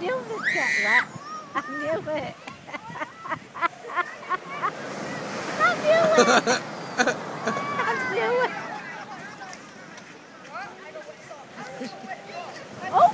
knew this got that. I knew it. I knew it. I knew it. oh!